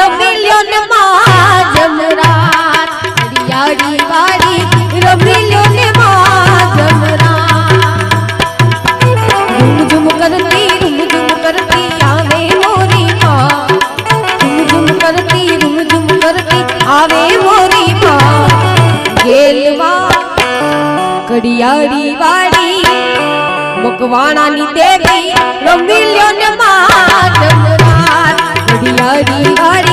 रमिलियन माजमरात हरियारी बारी रमिलियन करती झुम झुम करती आवे मोरी माँ। झुम झुम करती झुम झुम करती, आवे मोरी माँ। गेलवा कड़ियारी बारी मकवाणा नी देवी रमिलियन माजमरात बारी